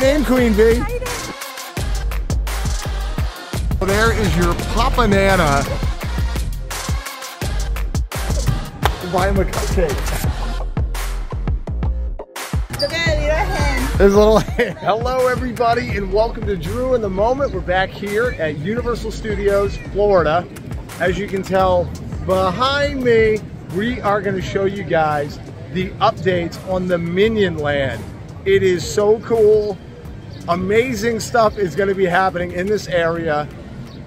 name, Queen Bee? Well, there is your Pop-A-Nana. Buy him a cupcake. Look at your hand. There's a little. Hello, everybody, and welcome to Drew in the Moment. We're back here at Universal Studios, Florida. As you can tell behind me, we are going to show you guys the updates on the Minion Land. It is so cool. Amazing stuff is going to be happening in this area.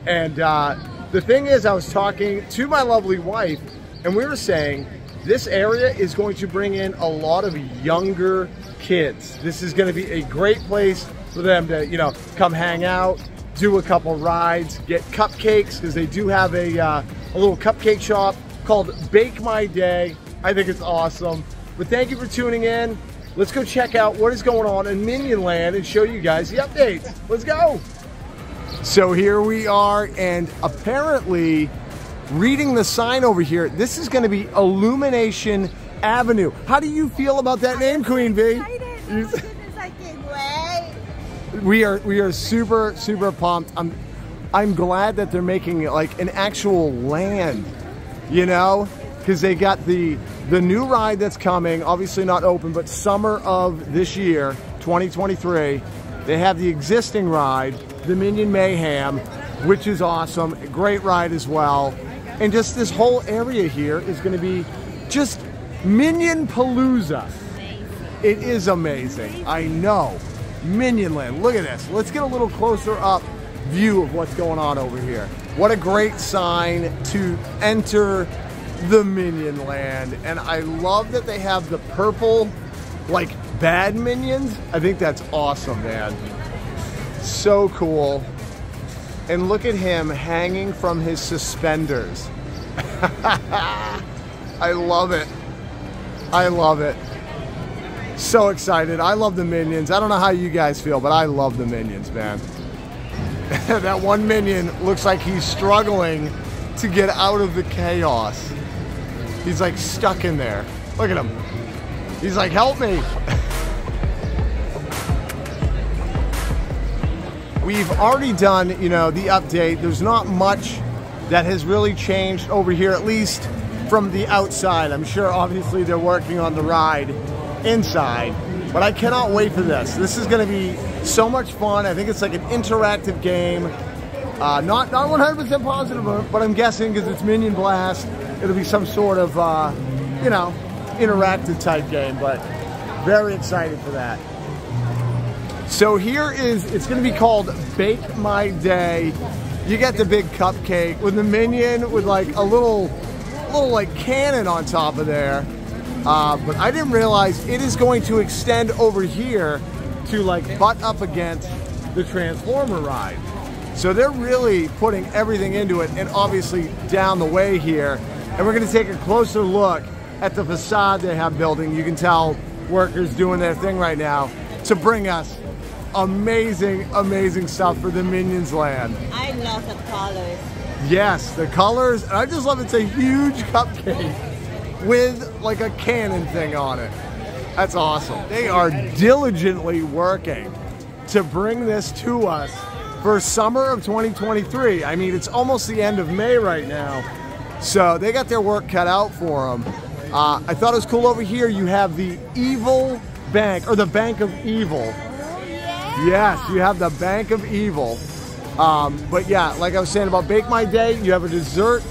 And uh, the thing is, I was talking to my lovely wife, and we were saying this area is going to bring in a lot of younger kids. This is going to be a great place for them to, you know, come hang out, do a couple rides, get cupcakes because they do have a, uh, a little cupcake shop called Bake My Day. I think it's awesome. But thank you for tuning in. Let's go check out what is going on in Minion Land and show you guys the updates. Let's go. So here we are, and apparently, reading the sign over here, this is going to be Illumination Avenue. How do you feel about that name, Queen Bee? Excited. Oh, goodness, I can't wait. We are we are super super pumped. I'm I'm glad that they're making it like an actual land, you know, because they got the the new ride that's coming. Obviously not open, but summer of this year, 2023. They have the existing ride, the Minion Mayhem, which is awesome. Great ride as well. And just this whole area here is going to be just Minion Palooza. It is amazing. I know. Minion Land. Look at this. Let's get a little closer up view of what's going on over here. What a great sign to enter the Minion Land. And I love that they have the purple, like bad minions. I think that's awesome, man. So cool. And look at him hanging from his suspenders. I love it. I love it. So excited. I love the minions. I don't know how you guys feel, but I love the minions, man. that one minion looks like he's struggling to get out of the chaos. He's like stuck in there. Look at him. He's like, help me. We've already done, you know, the update. There's not much that has really changed over here, at least from the outside. I'm sure obviously they're working on the ride inside, but I cannot wait for this. This is gonna be so much fun. I think it's like an interactive game. Uh, not not 100% positive, but I'm guessing because it's Minion Blast, it'll be some sort of, uh, you know, interactive type game, but very excited for that. So here is, it's gonna be called Bake My Day. You get the big cupcake with the minion with like a little, little like cannon on top of there. Uh, but I didn't realize it is going to extend over here to like butt up against the Transformer ride. So they're really putting everything into it and obviously down the way here. And we're gonna take a closer look at the facade they have building. You can tell workers doing their thing right now to bring us amazing, amazing stuff for the Minions land. I love the colors. Yes, the colors. And I just love it's a huge cupcake with like a cannon thing on it. That's awesome. They are diligently working to bring this to us for summer of 2023. I mean, it's almost the end of May right now. So they got their work cut out for them. Uh, I thought it was cool over here. You have the Evil Bank, or the Bank of Evil. Yes, you have the Bank of Evil. Um, but yeah, like I was saying about Bake My Day, you have a dessert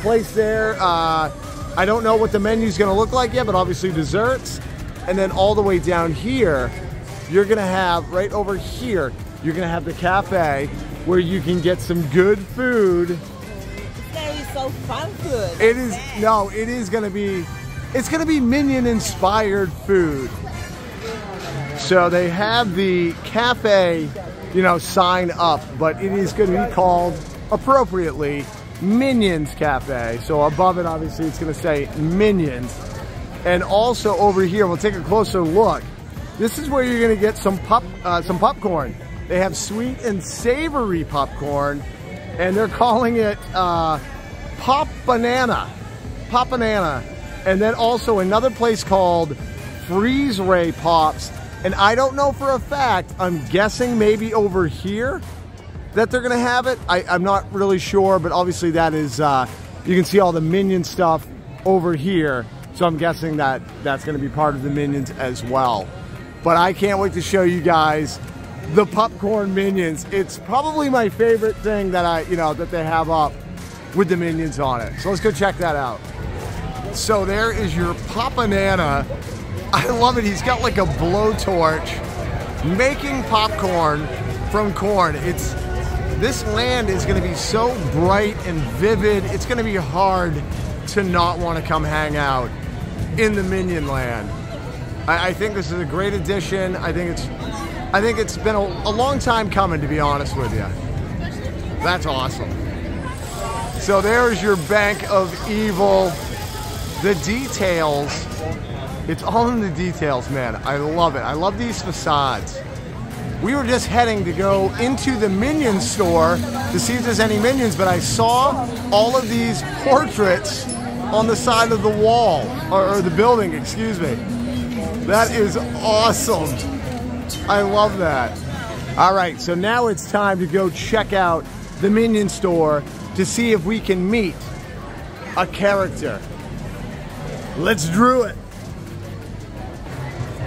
place there. Uh, I don't know what the menu's gonna look like yet, but obviously desserts. And then all the way down here, you're gonna have, right over here, you're gonna have the cafe where you can get some good food. So fun food. It is, no, it is gonna be, it's gonna be Minion inspired food. So they have the cafe, you know, sign up, but it is going to be called appropriately Minions Cafe. So above it, obviously, it's going to say Minions. And also over here, we'll take a closer look. This is where you're going to get some pop, uh, some popcorn. They have sweet and savory popcorn, and they're calling it uh, Pop Banana. Pop Banana. And then also another place called Freeze Ray Pops. And I don't know for a fact, I'm guessing maybe over here that they're gonna have it. I, am not really sure, but obviously that is, uh, you can see all the Minion stuff over here. So I'm guessing that that's gonna be part of the Minions as well. But I can't wait to show you guys the popcorn Minions. It's probably my favorite thing that I, you know, that they have up with the Minions on it. So let's go check that out. So there is your Pop-A-Nana. I love it. He's got like a blowtorch making popcorn from corn. It's this land is going to be so bright and vivid. It's going to be hard to not want to come hang out in the Minion land. I, I think this is a great addition. I think it's I think it's been a, a long time coming to be honest with you. That's awesome. So there's your bank of evil. The details, it's all in the details, man. I love it. I love these facades. We were just heading to go into the Minion store to see if there's any Minions, but I saw all of these portraits on the side of the wall, or, or the building, excuse me. That is awesome. I love that. All right, so now it's time to go check out the Minion store to see if we can meet a character. Let's drew it.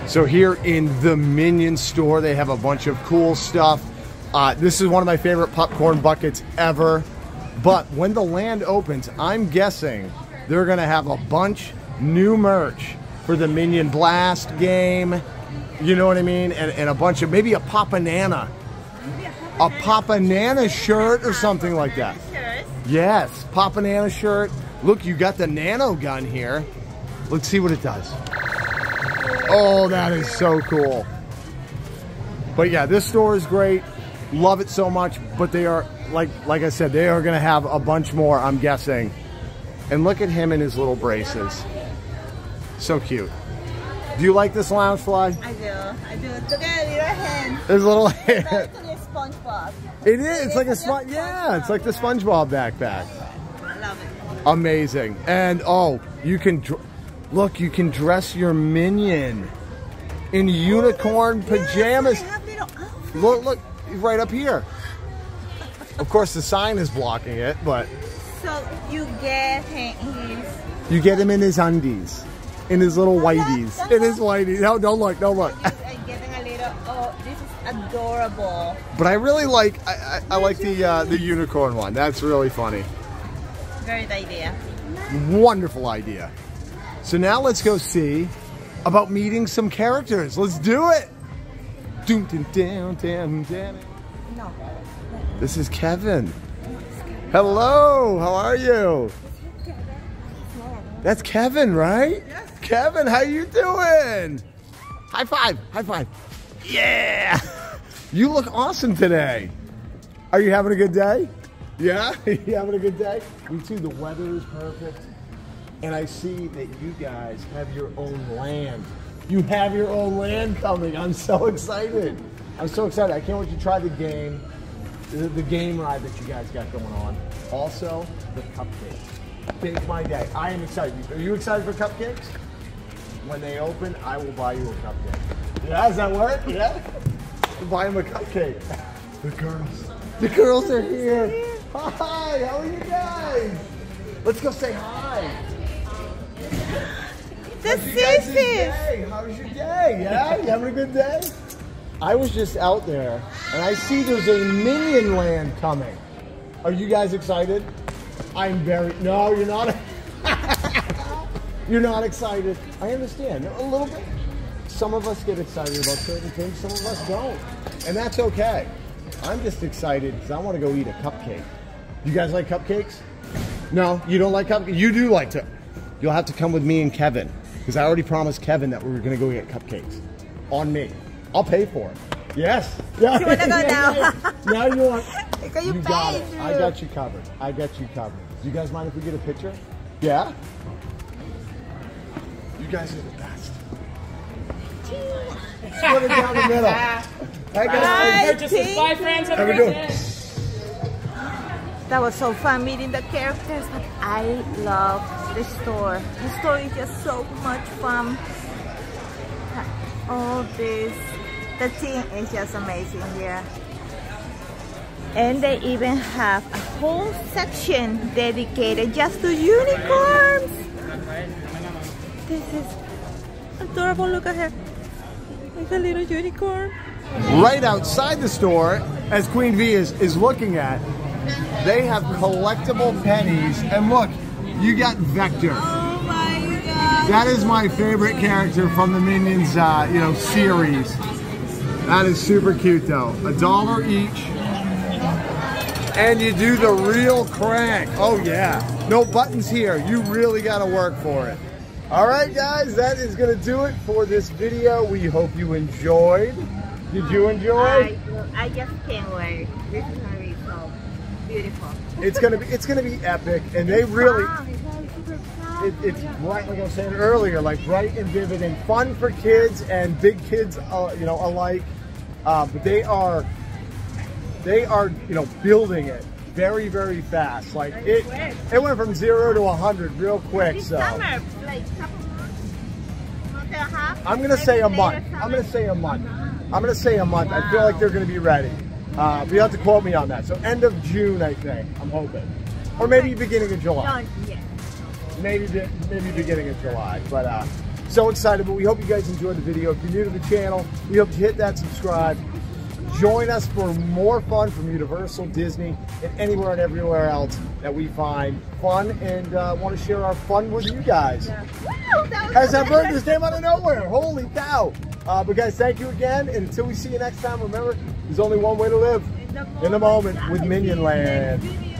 So here in the Minion store, they have a bunch of cool stuff. Uh, this is one of my favorite popcorn buckets ever. But when the land opens, I'm guessing they're gonna have a bunch new merch for the Minion Blast game. You know what I mean? And, and a bunch of, maybe a Pop-A-Nana. A Pop-A-Nana shirt or something like that. Yes, Papa Nano shirt. Look, you got the nano gun here. Let's see what it does. Oh, that is so cool. But yeah, this store is great. Love it so much. But they are, like, like I said, they are going to have a bunch more, I'm guessing. And look at him in his little braces. So cute. Do you like this lounge Loungefly? I do. I do. Look at little hand. His little hand. SpongeBob. It is. It's like a sponge. Yeah, it's like the SpongeBob backpack. I love it. Amazing. And oh, you can look. You can dress your minion in oh, unicorn pajamas. Look, look, right up here. Of course, the sign is blocking it, but So you get him his. you get him in his undies, in his little oh, whiteys, in his whiteys. No, don't look, don't look. Adorable. But I really like, I, I, I like the uh, the unicorn one. That's really funny. Great idea. Wonderful idea. So now let's go see about meeting some characters. Let's do it. Doom, doom, down, down, down. No. This is Kevin. Hello, how are you? That's Kevin, right? Yes. Kevin, how you doing? High five, high five. Yeah. You look awesome today. Are you having a good day? Yeah? you having a good day? Me too. The weather is perfect. And I see that you guys have your own land. You have your own land coming. I'm so excited. I'm so excited. I can't wait to try the game, the, the game ride that you guys got going on. Also, the cupcakes. Make my day. I am excited. Are you excited for cupcakes? When they open, I will buy you a cupcake. Yeah, does that work? Yeah? Buy him a cupcake. The girls. The girls are here. Hi, how are you guys? Let's go say hi. The How's you guys' sisters. day? How's your day? Yeah, you having a good day? I was just out there and I see there's a Minion Land coming. Are you guys excited? I'm very. No, you're not. you're not excited. I understand a little bit. Some of us get excited about certain things, some of us don't, and that's okay. I'm just excited because I want to go eat a cupcake. You guys like cupcakes? No, you don't like cupcakes. You do like to. You'll have to come with me and Kevin because I already promised Kevin that we were going to go get cupcakes on me. I'll pay for it. Yes. Yeah. You wanna go Yeah, now? now you want. You, You got it. I got you covered. I got you covered. Do you guys mind if we get a picture? Yeah? You guys are the best. Split it down the middle. Hey guys. Purchases. Bye, friends. Have How a great day. That was so fun meeting the characters, but I love the store. The store is just so much fun. All this The team is just amazing here. And they even have a whole section dedicated just to unicorns. This is adorable. Look at her. Like a little unicorn. Right outside the store, as Queen Bee is, is looking at, they have collectible pennies. And look, you got Vector. Oh my god. That is my favorite character from the Minions, uh, you know, series. That is super cute though. A dollar each. And you do the real crank. Oh yeah. No buttons here. You really got to work for it. All right, guys, that is going to do it for this video. We hope you enjoyed. Did you enjoy? I, I just can't wait. This is gonna be so beautiful. It's gonna be it's gonna be epic, and they really Wow, it's really super fun. it, it's bright, like I was saying earlier, like bright and vivid and fun for kids and big kids, uh, you know, alike. Uh, but they are, they are, you know, building it very, very fast. Like it, it went from zero to a hundred real quick. So like couple months, month and a half. I'm gonna say a month. I'm gonna say a month. I'm gonna say a month. I feel like they're gonna be ready. Uh, but you have to quote me on that. So end of June, I think. I'm hoping, or maybe beginning of July. Maybe maybe beginning of July. But uh, so excited! But we hope you guys enjoyed the video. If you're new to the channel, we hope you hit that subscribe. Join us for more fun from Universal, Disney, and anywhere and everywhere else that we find fun and uh, want to share our fun with you guys. Wow, that was Has that bird just came out of nowhere? Holy cow! Uh, but guys, thank you again, and until we see you next time, remember, there's only one way to live in the moment with Minion Land.